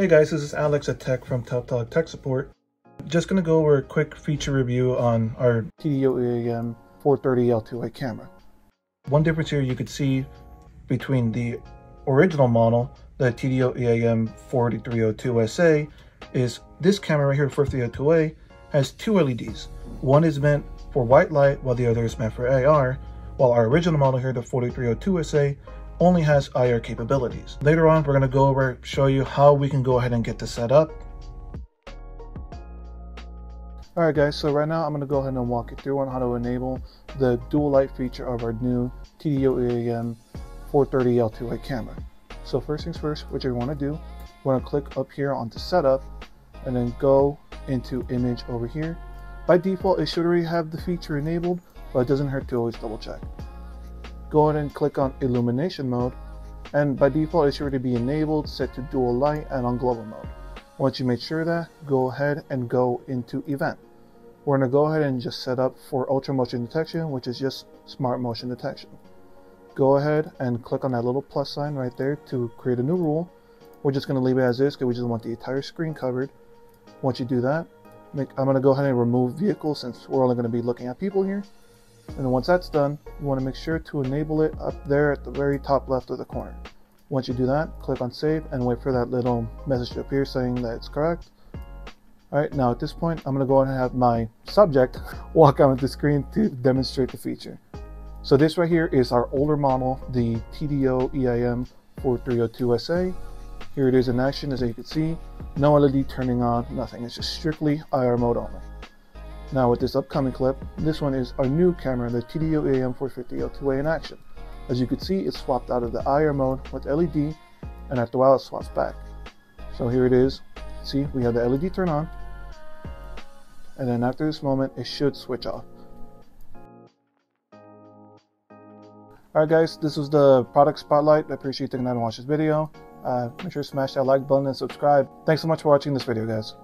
Hey guys, this is Alex at Tech from Toughdog Tech Support. Just to go over a quick feature review on our TDO EAM 430 L2A camera. One difference here you could see between the original model, the TDO EAM 4302SA, is this camera right here, 4302A, has two LEDs. One is meant for white light while the other is meant for IR, while our original model here, the 4302SA, only has IR capabilities. Later on, we're going to go over, show you how we can go ahead and get this set up. Alright guys, so right now I'm going to go ahead and walk you through on how to enable the dual light feature of our new TDO EAM 430L2A camera. So first things first, what you want to do, going to click up here onto setup and then go into image over here. By default, it should already have the feature enabled, but it doesn't hurt to always double check go ahead and click on illumination mode and by default it should already be enabled set to dual light and on global mode. Once you make sure that go ahead and go into event. We're going to go ahead and just set up for ultra motion detection which is just smart motion detection. Go ahead and click on that little plus sign right there to create a new rule. We're just going to leave it as is because we just want the entire screen covered. Once you do that make, I'm going to go ahead and remove vehicles since we're only going to be looking at people here and once that's done, you want to make sure to enable it up there at the very top left of the corner. Once you do that, click on save and wait for that little message to appear saying that it's correct. Alright, now at this point, I'm going to go ahead and have my subject walk onto the screen to demonstrate the feature. So this right here is our older model, the TDO EAM 4302SA. Here it is in action, as you can see. No LED turning on, nothing. It's just strictly IR mode only. Now with this upcoming clip, this one is our new camera, the TDO EAM 450 L2A in action. As you can see, it swapped out of the IR mode with LED, and after a while it swaps back. So here it is. See, we have the LED turn on, and then after this moment, it should switch off. Alright guys, this was the product spotlight. I appreciate you taking time to watch this video. Uh, make sure to smash that like button and subscribe. Thanks so much for watching this video guys.